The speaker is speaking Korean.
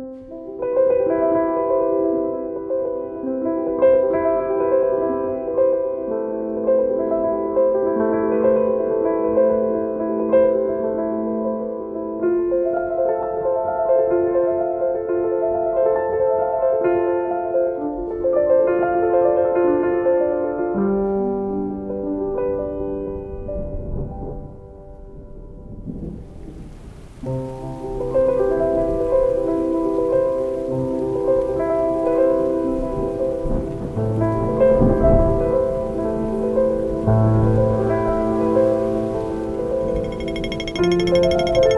t h mm -hmm. Thank you.